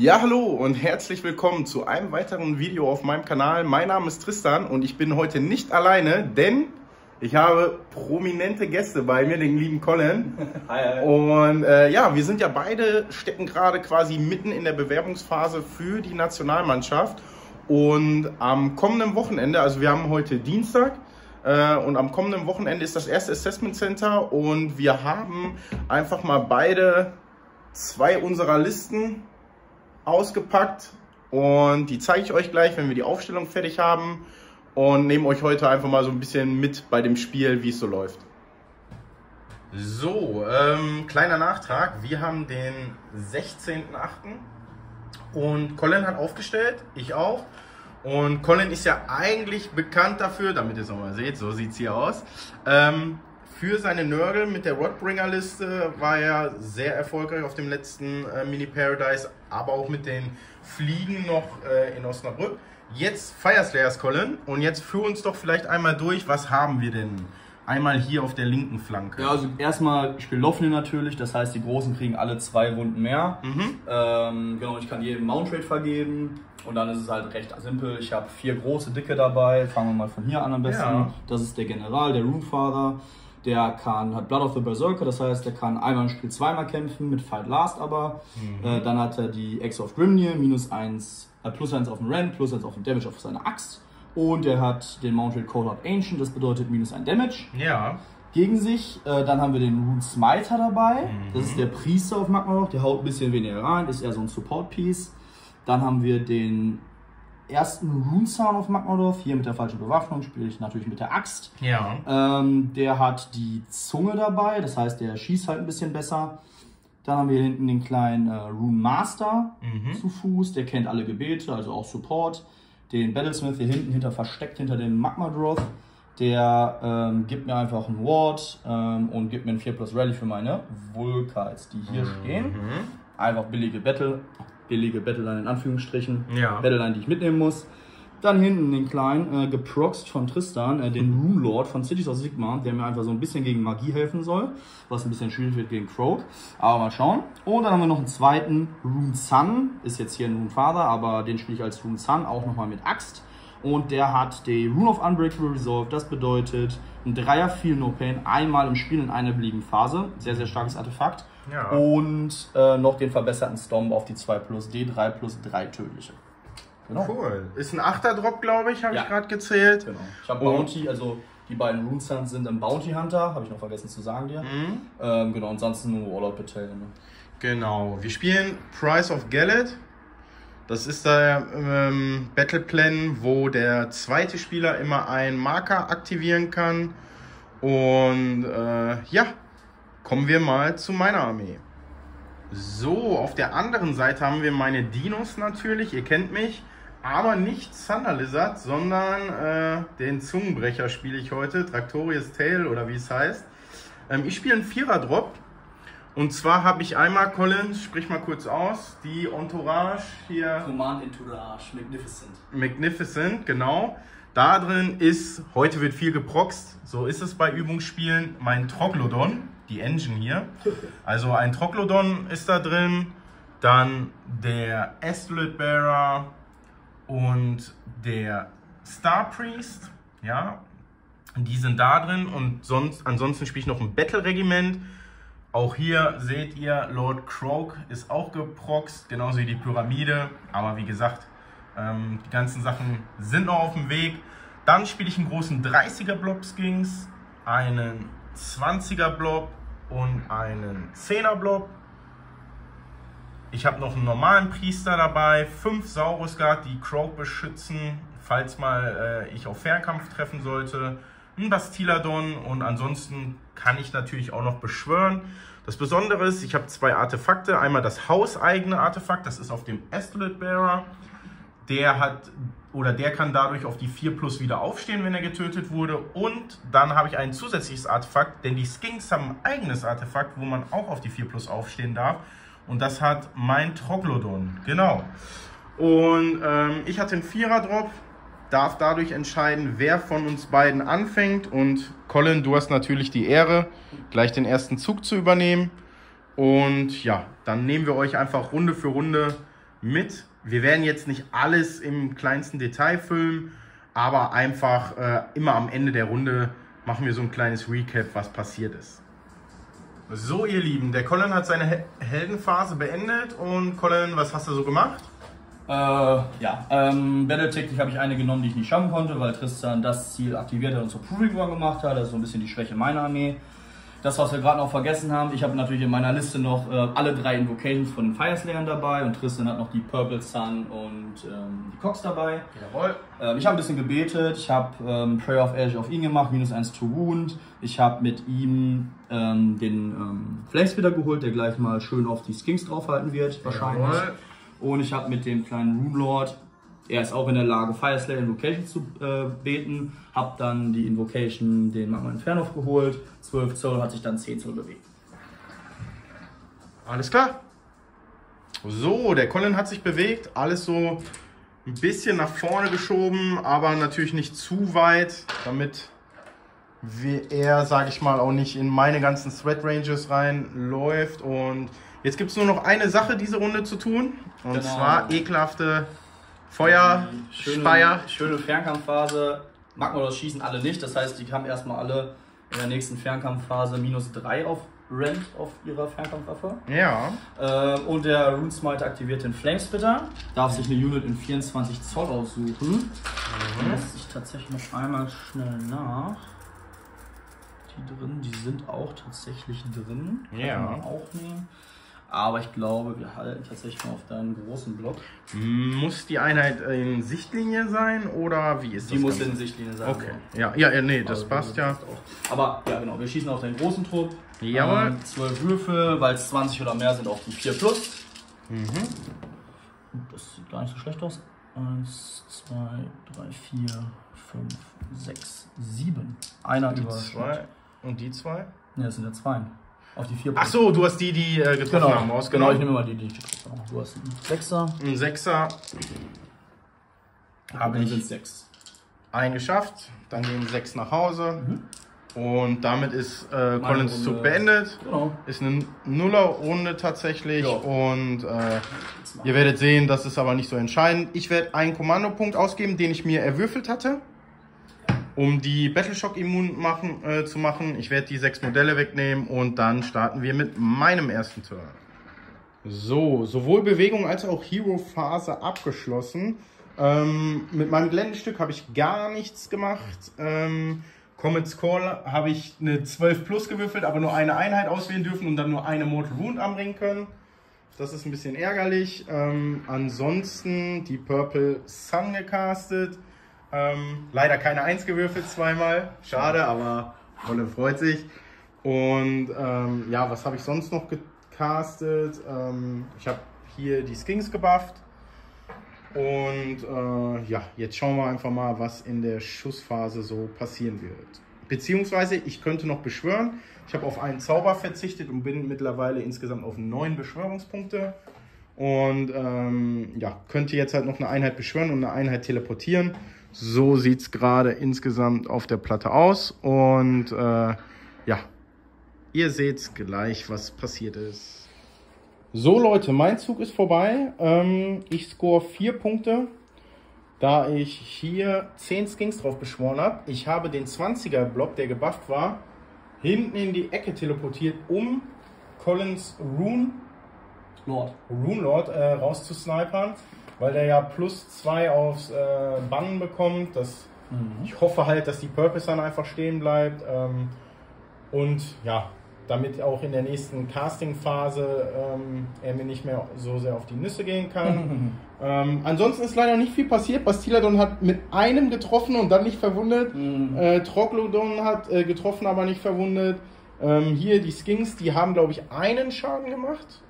Ja, hallo und herzlich willkommen zu einem weiteren Video auf meinem Kanal. Mein Name ist Tristan und ich bin heute nicht alleine, denn ich habe prominente Gäste bei mir, den lieben Colin. Hi, hi. Und äh, ja, wir sind ja beide, stecken gerade quasi mitten in der Bewerbungsphase für die Nationalmannschaft. Und am kommenden Wochenende, also wir haben heute Dienstag, äh, und am kommenden Wochenende ist das erste Assessment Center und wir haben einfach mal beide zwei unserer Listen ausgepackt und die zeige ich euch gleich, wenn wir die Aufstellung fertig haben und nehme euch heute einfach mal so ein bisschen mit bei dem Spiel, wie es so läuft. So, ähm, kleiner Nachtrag. Wir haben den 16.08. und Colin hat aufgestellt, ich auch. Und Colin ist ja eigentlich bekannt dafür, damit ihr es nochmal seht, so sieht es hier aus. Ähm, für seine Nörgel mit der Rodbringer-Liste war er sehr erfolgreich auf dem letzten äh, Mini Paradise, aber auch mit den Fliegen noch äh, in Osnabrück. Jetzt Fire Slayers Colin und jetzt führ uns doch vielleicht einmal durch, was haben wir denn einmal hier auf der linken Flanke? Ja, also erstmal, ich spiele natürlich, das heißt, die Großen kriegen alle zwei Wunden mehr. Mhm. Ähm, genau, ich kann jedem Mount Rate vergeben und dann ist es halt recht simpel. Ich habe vier große Dicke dabei. Fangen wir mal von hier an am besten. Ja. Das ist der General, der Runefather. Der kann, hat Blood of the Berserker, das heißt, der kann einmal im Spiel zweimal kämpfen, mit Fight Last aber. Äh, dann hat er die Ex of Grimnir, minus 1, äh, plus 1 auf den Rand, plus 1 auf den Damage auf seine Axt. Und er hat den Mounted Cold Ancient, das bedeutet minus 1 Damage Ja. gegen sich. Äh, dann haben wir den Rune Smiter dabei. Das ist der Priester auf Magmarock. Der haut ein bisschen weniger rein, ist eher so ein Support-Piece. Dann haben wir den ersten Rune Sound auf Magmadorf. Hier mit der falschen Bewaffnung spiele ich natürlich mit der Axt. Ja. Ähm, der hat die Zunge dabei, das heißt, der schießt halt ein bisschen besser. Dann haben wir hier hinten den kleinen äh, Rune Master zu Fuß. Der kennt alle Gebete, also auch Support. Den Battlesmith hier hinten hinter versteckt hinter dem Magma Droth. Der ähm, gibt mir einfach einen Ward ähm, und gibt mir einen 4 plus Rally für meine Vulkals, die hier stehen. Einfach billige Battle, billige Battleline in Anführungsstrichen. Ja. Battleline, die ich mitnehmen muss. Dann hinten den kleinen, äh, geproxt von Tristan, äh, den Rune Lord von Cities of Sigma, der mir einfach so ein bisschen gegen Magie helfen soll, was ein bisschen schwierig wird gegen Croak. Aber mal schauen. Und dann haben wir noch einen zweiten, Rune Sun, ist jetzt hier ein Rune Father, aber den spiele ich als Rune Sun auch nochmal mit Axt. Und der hat die Rune of Unbreakable Resolve, das bedeutet ein Dreier Feel No Pain, einmal im Spiel in einer beliebigen Phase. Sehr, sehr starkes Artefakt. Ja. Und äh, noch den verbesserten Stomp auf die 2 plus D3 plus 3 tödliche. Genau. Cool. Ist ein Achter-Drop, glaube ich, habe Ja. ich gerade gezählt. Genau. Ich habe Bounty, also die beiden Rune Suns sind im Bounty Hunter, habe ich noch vergessen zu sagen dir. Ähm, genau, ansonsten nur Warlord Battalion. Ne? Genau. Wir spielen Price of Gallet. Das ist der ähm, Battle Plan, wo der zweite Spieler immer einen Marker aktivieren kann. Und äh, ja, kommen wir mal zu meiner Armee. So, auf der anderen Seite haben wir meine Dinos natürlich, ihr kennt mich. Aber nicht Thunder Lizard, sondern äh, den Zungenbrecher spiele ich heute, Traktorius Tail oder wie es heißt. Ähm, ich spiele einen Vierer-Drop. Und zwar habe ich einmal, Colin, sprich mal kurz aus, die Entourage hier, Command Entourage, Magnificent. Magnificent, genau. Da drin ist, heute wird viel geproxt, so ist es bei Übungsspielen, mein Troglodon, die Engine hier. Also ein Troglodon ist da drin, dann der Astrolid Bearer und der Star Priest, ja, die sind da drin und sonst, ansonsten spiele ich noch ein Battle Regiment. Auch hier seht ihr, Lord Croak ist auch geproxt, genauso wie die Pyramide. Aber wie gesagt, ähm, die ganzen Sachen sind noch auf dem Weg. Dann spiele ich einen großen 30er Blob Skings, einen 20er Blob und einen 10er Blob. Ich habe noch einen normalen Priester dabei, fünf Saurus Guard, die Croak beschützen, falls mal äh, ich auf Fernkampf treffen sollte. Ein Bastiladon und ansonsten kann ich natürlich auch noch beschwören. Das Besondere ist, ich habe zwei Artefakte. Einmal das hauseigene Artefakt, das ist auf dem Astrolid Bearer. Der hat oder der kann dadurch auf die 4 plus wieder aufstehen, wenn er getötet wurde. Und dann habe ich ein zusätzliches Artefakt, denn die Skinks haben ein eigenes Artefakt, wo man auch auf die 4 plus aufstehen darf. Und das hat mein Troglodon. Genau. Und ähm, ich hatte einen Vierer-Drop, darf dadurch entscheiden, wer von uns beiden anfängt. Und Colin, du hast natürlich die Ehre, gleich den ersten Zug zu übernehmen. Und ja, dann nehmen wir euch einfach Runde für Runde mit. Wir werden jetzt nicht alles im kleinsten Detail filmen, aber einfach äh, immer am Ende der Runde machen wir so ein kleines Recap, was passiert ist. So, ihr Lieben, der Colin hat seine He Heldenphase beendet und Colin, was hast du so gemacht? Äh, ja, ähm, Battletechnik habe ich eine genommen, die ich nicht schaffen konnte, weil Tristan das Ziel aktiviert hat und zur Proving Run gemacht hat. Das ist so ein bisschen die Schwäche meiner Armee. Das, was wir gerade noch vergessen haben, ich habe natürlich in meiner Liste noch äh, alle drei Invocations von den Fireslayern dabei und Tristan hat noch die Purple Sun und ähm, die Cox dabei. Jawohl. Ähm, ich habe ein bisschen gebetet, ich habe ähm, Prayer of Ash auf ihn gemacht, minus 1 to Wound. Ich habe mit ihm ähm, den ähm, Flamespeeder geholt, der gleich mal schön auf die Skinks draufhalten wird, wahrscheinlich. Jawohl. Und ich habe mit dem kleinen Rune Lord, er ist auch in der Lage, Fireslayer Invocation zu äh, beten, habe dann die Invocation, den Magma Inferno geholt. 12 Zoll hat sich dann 10 Zoll bewegt. Alles klar. So, der Colin hat sich bewegt, alles so ein bisschen nach vorne geschoben, aber natürlich nicht zu weit, damit er, sage ich mal, auch nicht in meine ganzen Threat Ranges reinläuft. Und jetzt gibt es nur noch eine Sache diese Runde zu tun, und Genau. zwar ekelhafte Feuer, Schöne, Speier. schöne Fernkampfphase. Magmodos schießen alle nicht, das heißt, die haben erstmal alle in der nächsten Fernkampfphase minus 3 auf Rent auf ihrer Fernkampfwaffe. Ja, Ähm, und der Runesmite aktiviert den Flamespitter, darf sich eine Unit in 24 Zoll aussuchen. Lässt sich tatsächlich noch einmal schnell nach. Die drin, die sind auch tatsächlich drin. Kann Ja. man auch nehmen. Aber ich glaube, wir halten tatsächlich mal auf deinen großen Block. muss die Einheit in Sichtlinie sein oder wie ist Die das? muss Ganze? in Sichtlinie sein. Okay, ja, ja, ja, nee, das Also, passt ja. auch. Aber ja, genau, wir schießen auf den großen Trupp. Jawohl. Ähm, 12 Würfel, weil es 20 oder mehr sind, auf die 4 plus. Mhm. Das sieht gar nicht so schlecht aus. 1, 2, 3, 4, 5, 6, 7. Einer Die über. zwei und die zwei? Ne, das sind ja zwei. Auf die 4 Ach so, du hast die, die äh, getroffen Genau, haben, genau, rausgenommen. ich nehme mal die, die ich getroffen habe. Du hast einen 6er. Ein Sechser habe dann sind ich 6. einen geschafft, dann gehen sechs nach Hause und damit ist äh, Collins Zug beendet. Genau. Ist eine Nuller-Runde tatsächlich Ja. und äh, ihr werdet sehen, das ist aber nicht so entscheidend. Ich werde einen Kommandopunkt ausgeben, den ich mir erwürfelt hatte, um die Battleshock immun machen, äh, zu machen. Ich werde die sechs Modelle wegnehmen und dann starten wir mit meinem ersten Turn. So, sowohl Bewegung als auch Hero-Phase abgeschlossen. Ähm, mit meinem Geländestück habe ich gar nichts gemacht. Ähm, Comet's Call habe ich eine 12 plus gewürfelt, aber nur eine Einheit auswählen dürfen und dann nur eine Mortal Wound anbringen können. Das ist ein bisschen ärgerlich. Ähm, ansonsten die Purple Sun gecastet. Ähm, leider keine 1 gewürfelt zweimal. Schade, aber Colin freut sich. Und ähm, ja, was habe ich sonst noch gecastet? Ähm, ich habe hier die Skinks gebufft. Und äh, ja, jetzt schauen wir einfach mal, was in der Schussphase so passieren wird. Beziehungsweise, ich könnte noch beschwören. Ich habe auf einen Zauber verzichtet und bin mittlerweile insgesamt auf neun Beschwörungspunkte. Und ähm, ja, könnte jetzt halt noch eine Einheit beschwören und eine Einheit teleportieren. So sieht es gerade insgesamt auf der Platte aus. Und äh, ja, ihr seht gleich, was passiert ist. So Leute, mein Zug ist vorbei. Ähm, ich score vier Punkte, da ich hier 10 Skins drauf beschworen habe. Ich habe den 20er Block, der gebufft war, hinten in die Ecke teleportiert, um Collins Rune, Lord. Rune Lord äh, rauszusnipern, weil der ja plus 2 aufs äh, Bannen bekommt. Das, Ich hoffe halt, dass die Purpose dann einfach stehen bleibt. Ähm, und ja, damit auch in der nächsten Casting-Phase ähm, er mir nicht mehr so sehr auf die Nüsse gehen kann. ähm, ansonsten ist leider nicht viel passiert. Bastiladon hat mit einem getroffen und dann nicht verwundet. Mhm. Äh, Troglodon hat äh, getroffen, aber nicht verwundet. Ähm, hier die Skinks, die haben glaube ich einen Schaden gemacht.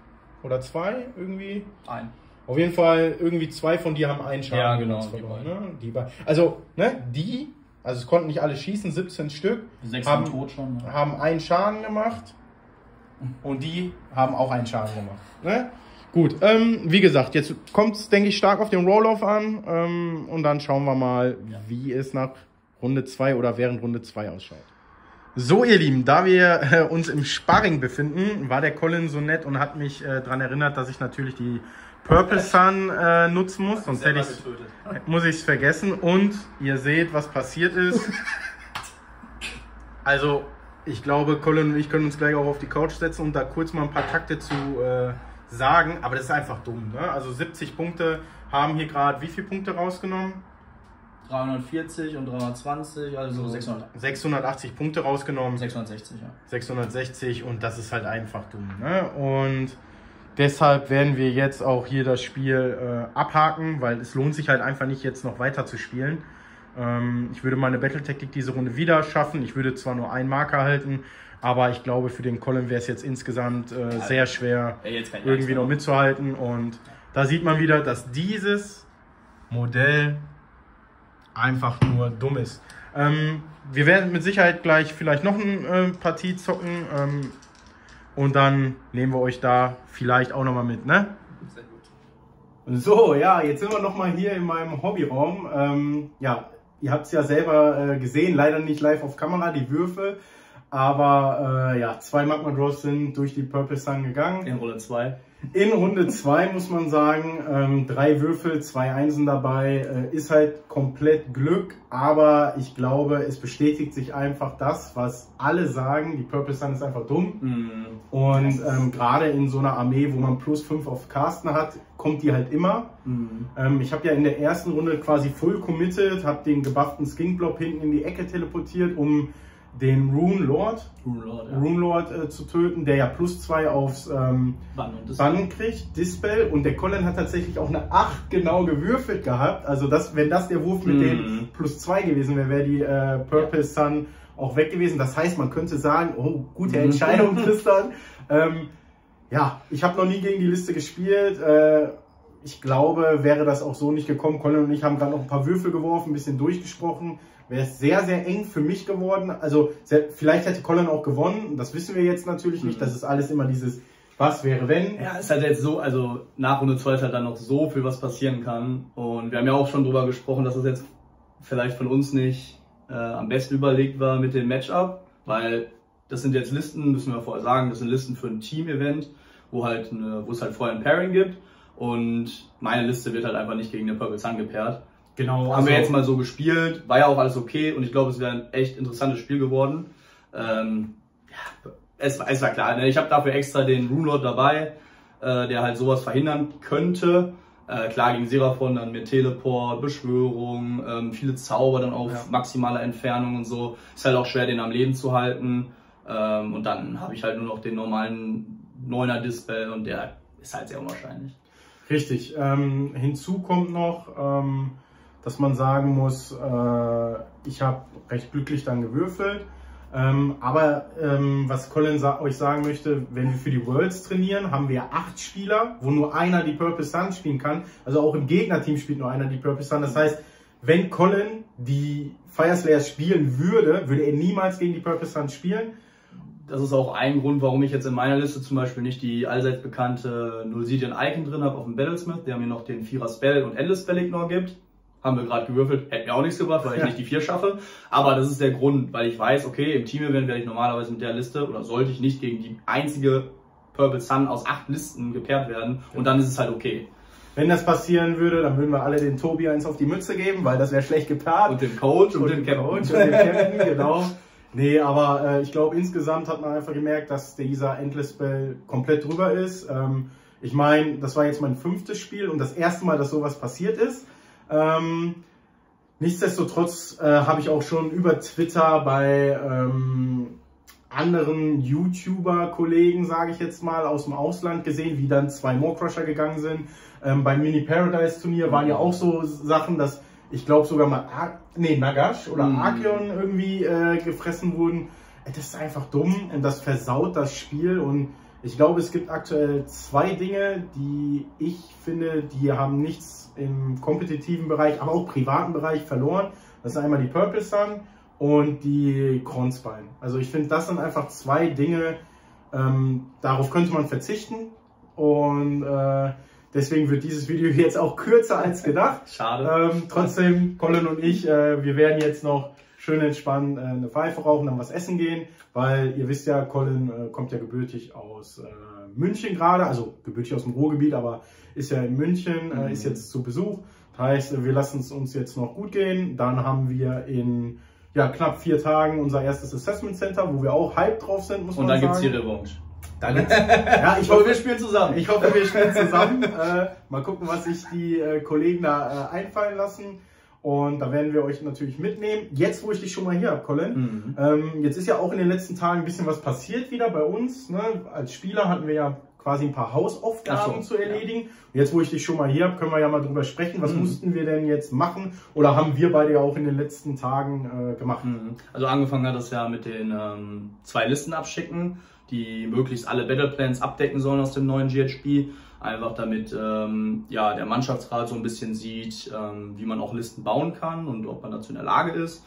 Oder zwei irgendwie. Ein. Auf jeden Fall, irgendwie zwei von dir haben einen Schaden Ja, genau, die verloren, ne? die. Also, ne, die, also es konnten nicht alle schießen, 17 Stück, Sechs haben, tot schon. Ja. haben einen Schaden gemacht und die haben auch einen Schaden gemacht. Ne? Gut, ähm, wie gesagt, jetzt kommt es, denke ich, stark auf den Roll-Off an ähm, und dann schauen wir mal, wie es nach Runde 2 oder während Runde 2 ausschaut. So, ihr Lieben, da wir äh, uns im Sparring befinden, war der Colin so nett und hat mich äh, daran erinnert, dass ich natürlich die Purple Sun äh, nutzen muss, sonst hätte ich's, muss ich es vergessen. Und ihr seht, was passiert ist. Also, ich glaube, Colin und ich können uns gleich auch auf die Couch setzen und da kurz mal ein paar Takte zu äh, sagen. Aber das ist einfach dumm. Ne? Also 70 Punkte haben hier gerade wie viele Punkte rausgenommen? 340 und 320, also 600, 680 Punkte rausgenommen. 660, ja. 660 und das ist halt einfach dumm. Ne? Und deshalb werden wir jetzt auch hier das Spiel äh, abhaken, weil es lohnt sich halt einfach nicht jetzt noch weiter zu spielen. Ähm, ich würde meine Battle-Taktik diese Runde wieder schaffen. Ich würde zwar nur einen Marker halten, aber ich glaube für den Colin wäre es jetzt insgesamt äh, sehr schwer irgendwie noch mitzuhalten. Und da sieht man wieder, dass dieses Modell einfach nur dumm ist. Ähm, wir werden mit Sicherheit gleich vielleicht noch eine äh, Partie zocken ähm, und dann nehmen wir euch da vielleicht auch nochmal mit, ne? Sehr gut. So, ja, jetzt sind wir nochmal hier in meinem Hobbyraum. Ähm, ja, ihr habt es ja selber äh, gesehen, leider nicht live auf Kamera, die Würfel. Aber äh, ja, zwei Magma Draws sind durch die Purple Sun gegangen. In Rolle 2. In Runde 2 muss man sagen, ähm, drei Würfel, zwei Einsen dabei, äh, ist halt komplett Glück, aber ich glaube, es bestätigt sich einfach das, was alle sagen, die Purple Sun ist einfach dumm Mhm. und ähm, gerade in so einer Armee, wo man plus 5 auf Casten hat, kommt die halt immer. Mhm. Ähm, ich habe ja in der ersten Runde quasi full committed, habe den gebufften Skinkblob hinten in die Ecke teleportiert, um den Rune Lord, Rune Lord, ja. Rune Lord äh, zu töten, der ja plus 2 aufs... Ähm, Bann kriegt, Dispel und der Colin hat tatsächlich auch eine 8 genau gewürfelt gehabt. Also das, wenn das der Wurf mit Mhm. dem plus 2 gewesen wäre, wäre die äh, Purple Sun auch weg gewesen. Das heißt, man könnte sagen, oh, gute Mhm. Entscheidung, Tristan. ähm, ja, ich habe noch nie gegen die Liste gespielt. Äh, ich glaube, wäre das auch so nicht gekommen. Colin und ich haben gerade noch ein paar Würfel geworfen, ein bisschen durchgesprochen. Wäre es sehr, sehr eng für mich geworden. Also sehr, vielleicht hätte Colin auch gewonnen. Das wissen wir jetzt natürlich nicht. Mhm. Das ist alles immer dieses, was wäre wenn. Ja, ist halt jetzt so, also nach Runde 2 ist halt dann noch so viel, was passieren kann. Und wir haben ja auch schon drüber gesprochen, dass es jetzt vielleicht von uns nicht äh, am besten überlegt war mit dem Matchup, weil das sind jetzt Listen, müssen wir vorher sagen, das sind Listen für ein Team-Event, wo halt eine, wo es halt vorher ein Pairing gibt. Und meine Liste wird halt einfach nicht gegen den Purple Sun gepaart. Genau, Haben wir jetzt mal so gespielt, war ja auch alles okay und ich glaube, es wäre ein echt interessantes Spiel geworden. Ähm, ja, es, war- es war klar, ne? ich habe dafür extra den Rune Lord dabei, äh, der halt sowas verhindern könnte. Äh, klar, gegen Seraphon dann mit Teleport, Beschwörung, ähm, viele Zauber dann auf Ja. maximaler Entfernung und so. Ist halt auch schwer, den am Leben zu halten. Ähm, und dann habe ich halt nur noch den normalen 9er Dispel und der ist halt sehr unwahrscheinlich. Richtig. Ähm, hinzu kommt noch, ähm, dass man sagen muss, äh, ich habe recht glücklich dann gewürfelt. Ähm, aber ähm, was Colin sa euch sagen möchte, wenn wir für die Worlds trainieren, haben wir acht Spieler, wo nur einer die Purple Sun spielen kann. Also auch im Gegnerteam spielt nur einer die Purple Sun. Das heißt, wenn Colin die Fire Slayers spielen würde, würde er niemals gegen die Purple Sun spielen. Das ist auch ein Grund, warum ich jetzt in meiner Liste zum Beispiel nicht die allseits bekannte Nullsidian Icon drin habe auf dem Battlesmith, der mir noch den Vierer Spell und Endless Spell Ignore gibt. Haben wir gerade gewürfelt, hätte mir auch nichts gebracht, weil ich Ja. nicht die vier schaffe. Aber das ist der Grund, weil ich weiß, okay, im Team-Event werde ich normalerweise mit der Liste oder sollte ich nicht gegen die einzige Purple Sun aus acht Listen gepaart werden. Und dann ist es halt okay. Wenn das passieren würde, dann würden wir alle den Tobi eins auf die Mütze geben, weil das wäre schlecht gepaart. Und dem Coach und, und dem den Captain. Coach und den Captain, genau. Nee, aber äh, ich glaube, insgesamt hat man einfach gemerkt, dass dieser Endless Spell komplett drüber ist. Ähm, ich meine, das war jetzt mein fünftes Spiel und das erste Mal, dass sowas passiert ist. Ähm, nichtsdestotrotz äh, habe ich auch schon über Twitter bei ähm, anderen YouTuber-Kollegen, sage ich jetzt mal, aus dem Ausland gesehen, wie dann zwei More Crusher gegangen sind. Ähm, beim Mini Paradise Turnier waren ja auch so Sachen, dass ich glaube sogar mal Ar nee, Nagash oder Mhm. Archeon irgendwie äh, gefressen wurden. Das ist einfach dumm und das versaut das Spiel und ich glaube, es gibt aktuell zwei Dinge, die ich finde, die haben nichts im kompetitiven Bereich, aber auch privaten Bereich verloren. Das ist einmal die Purple Sun und die Kronspine. Also ich finde, das sind einfach zwei Dinge, ähm, darauf könnte man verzichten und äh, deswegen wird dieses Video jetzt auch kürzer als gedacht. Schade. Ähm, trotzdem, Colin und ich, äh, wir werden jetzt noch schön entspannen, äh, eine Pfeife rauchen, dann was essen gehen, weil ihr wisst ja, Colin äh, kommt ja gebürtig aus äh, München gerade, also gebürtig aus dem Ruhrgebiet, aber ist ja in München, äh, ist jetzt zu Besuch. Das heißt, wir lassen es uns jetzt noch gut gehen. Dann haben wir in ja, knapp vier Tagen unser erstes Assessment Center, wo wir auch hype drauf sind, muss Und man sagen. Und dann gibt es die Revanche. Dann ja, ich hoffe, wir spielen zusammen. Ich hoffe, wir spielen zusammen. äh, mal gucken, was sich die äh, Kollegen da äh, einfallen lassen. Und da werden wir euch natürlich mitnehmen. Jetzt, wo ich dich schon mal hier habe, Colin, mhm. ähm, jetzt ist ja auch in den letzten Tagen ein bisschen was passiert wieder bei uns. Ne? Als Spieler hatten wir ja quasi ein paar Hausaufgaben so, zu erledigen. Ja. Jetzt, wo ich dich schon mal hier habe, können wir ja mal drüber sprechen. Was mhm. mussten wir denn jetzt machen oder haben wir beide ja auch in den letzten Tagen äh, gemacht? Mhm. Also angefangen hat das ja mit den ähm, zwei Listen abschicken, die möglichst alle Battle Plans abdecken sollen aus dem neuen GHB. Einfach damit ähm, ja, der Mannschaftsrat so ein bisschen sieht, ähm, wie man auch Listen bauen kann und ob man dazu in der Lage ist.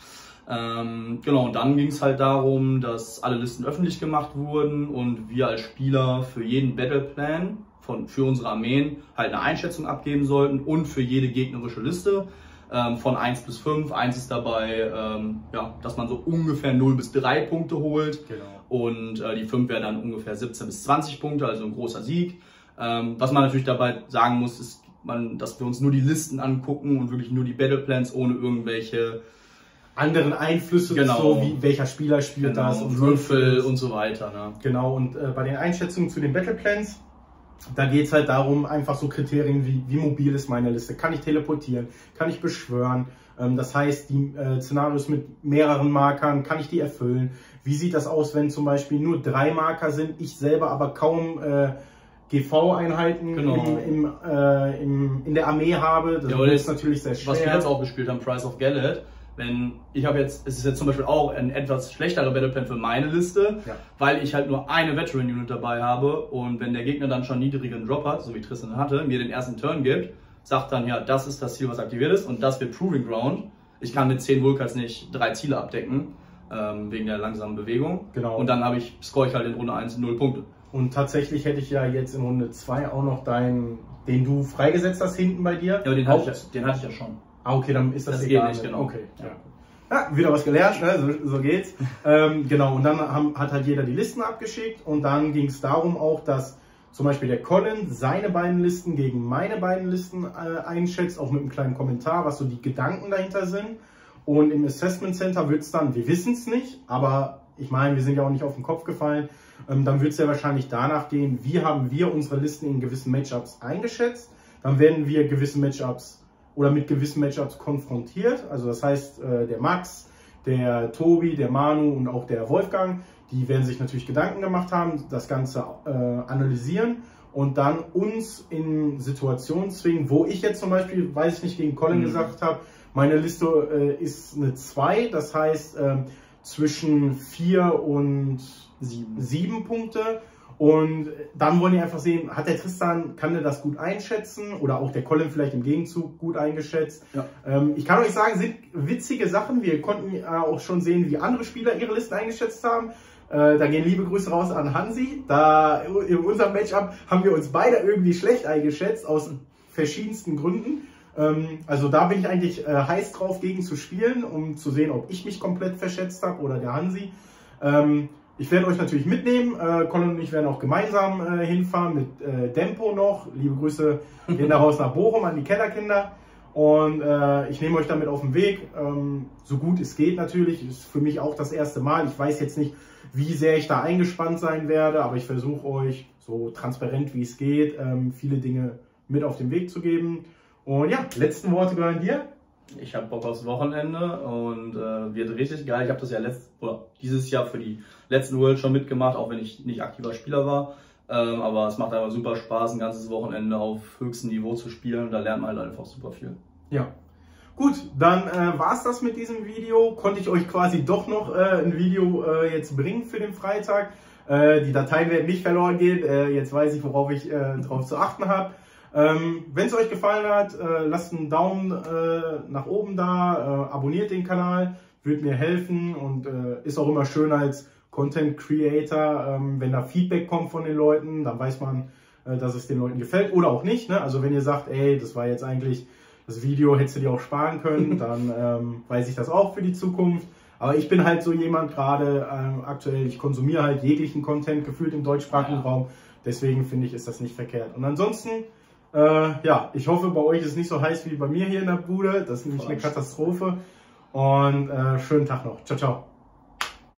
Ähm, genau, und dann ging es halt darum, dass alle Listen öffentlich gemacht wurden und wir als Spieler für jeden Battleplan von, für unsere Armeen halt eine Einschätzung abgeben sollten und für jede gegnerische Liste ähm, von 1 bis 5. 1 ist dabei, ähm, ja, dass man so ungefähr 0 bis 3 Punkte holt. Genau. Und äh, die 5 wäre dann ungefähr 17 bis 20 Punkte, also ein großer Sieg. Ähm, was man natürlich dabei sagen muss, ist, man, dass wir uns nur die Listen angucken und wirklich nur die Battle Plans ohne irgendwelche anderen Einflüsse, genau. so wie welcher Spieler spielt genau. das und Würfel und so weiter. Ne? Genau, und äh, bei den Einschätzungen zu den Battle Plans, da geht es halt darum, einfach so Kriterien wie, wie mobil ist meine Liste, kann ich teleportieren, kann ich beschwören, ähm, das heißt, die äh, Szenarios mit mehreren Markern, kann ich die erfüllen, wie sieht das aus, wenn zum Beispiel nur drei Marker sind, ich selber aber kaum äh, GV-Einheiten genau. im, im, äh, im, in der Armee habe. Das ja, ist natürlich sehr schwer. Was wir jetzt auch gespielt haben, Price of Gallet, wenn ich habe jetzt, es ist jetzt zum Beispiel auch ein etwas schlechterer Battleplan für meine Liste, ja. weil ich halt nur eine Veteran Unit dabei habe und wenn der Gegner dann schon niedrigen Drop hat, so wie Tristan hatte, mir den ersten Turn gibt, sagt dann ja, das ist das Ziel, was aktiviert ist und das wird Proving Ground. Ich kann mit 10 Vulkans nicht drei Ziele abdecken, ähm, wegen der langsamen Bewegung. Genau. Und dann habe ich, score ich halt in Runde 1 0 Punkte. Und tatsächlich hätte ich ja jetzt in Runde 2 auch noch deinen, den du freigesetzt hast hinten bei dir. Ja, aber den, hatte ich, den hatte ich ja schon. Ah, okay, dann ist das, das egal. Geht nicht, genau. Okay, ja. ja. wieder was gelernt, ne? so, so geht's. ähm, genau, und dann haben, hat halt jeder die Listen abgeschickt und dann ging es darum auch, dass zum Beispiel der Colin seine beiden Listen gegen meine beiden Listen äh, einschätzt, auch mit einem kleinen Kommentar, was so die Gedanken dahinter sind. Und im Assessment Center wird es dann, wir wissen es nicht, aber ich meine, wir sind ja auch nicht auf den Kopf gefallen, ähm, dann wird es ja wahrscheinlich danach gehen, wie haben wir unsere Listen in gewissen Matchups eingeschätzt. Dann werden wir gewisse Matchups oder mit gewissen Matchups konfrontiert. Also das heißt, äh, der Max, der Tobi, der Manu und auch der Wolfgang, die werden sich natürlich Gedanken gemacht haben, das Ganze äh, analysieren und dann uns in Situationen zwingen, wo ich jetzt zum Beispiel, weiß ich nicht, gegen Colin mhm. gesagt habe, meine Liste äh, ist eine 2, das heißt, äh, zwischen vier und sieben, sieben Punkte. Und dann wollen die einfach sehen, hat der Tristan, kann der das gut einschätzen oder auch der Colin vielleicht im Gegenzug gut eingeschätzt. Ja. Ähm, ich kann euch sagen, sind witzige Sachen. Wir konnten äh, auch schon sehen, wie andere Spieler ihre Listen eingeschätzt haben. Äh, da gehen liebe Grüße raus an Hansi. Da in unserem Matchup haben wir uns beide irgendwie schlecht eingeschätzt, aus verschiedensten Gründen. Ähm, also da bin ich eigentlich äh, heiß drauf, gegen zu spielen, um zu sehen, ob ich mich komplett verschätzt habe oder der Hansi. Ähm, ich werde euch natürlich mitnehmen. Äh, Colin und ich werden auch gemeinsam äh, hinfahren mit äh, Dempo noch. Liebe Grüße der Haus nach Bochum an die Kellerkinder. Und äh, ich nehme euch damit auf den Weg, ähm, so gut es geht natürlich. Ist für mich auch das erste Mal. Ich weiß jetzt nicht, wie sehr ich da eingespannt sein werde, aber ich versuche euch so transparent wie es geht, ähm, viele Dinge mit auf den Weg zu geben. Und ja, letzten Worte gehören dir. Ich habe Bock aufs Wochenende und äh, wird richtig geil. Ich habe das ja letzt, oder dieses Jahr für die letzten World schon mitgemacht, auch wenn ich nicht aktiver Spieler war. Ähm, aber es macht einfach super Spaß, ein ganzes Wochenende auf höchstem Niveau zu spielen. Da lernt man halt einfach super viel. Ja. Gut, dann äh, war es das mit diesem Video. Konnte ich euch quasi doch noch äh, ein Video äh, jetzt bringen für den Freitag. Äh, die Dateien werden nicht verloren gehen. Äh, jetzt weiß ich, worauf ich äh, drauf zu achten habe. Ähm, Wenn es euch gefallen hat, lasst einen Daumen nach oben da, abonniert den Kanal, wird mir helfen und äh, ist auch immer schön als Content Creator, ähm, wenn da Feedback kommt von den Leuten, dann weiß man, äh, dass es den Leuten gefällt oder auch nicht. Ne? Also wenn ihr sagt, ey, das war jetzt eigentlich, das Video hättest du dir auch sparen können, dann ähm, weiß ich das auch für die Zukunft. Aber ich bin halt so jemand gerade ähm, aktuell, ich konsumiere halt jeglichen Content gefühlt im deutschsprachigen ja. Raum. Deswegen finde ich, ist das nicht verkehrt. Und ansonsten, äh, ja, ich hoffe, bei euch ist es nicht so heiß wie bei mir hier in der Bude. Das ist nämlich eine Katastrophe. Und äh, schönen Tag noch. Ciao, ciao.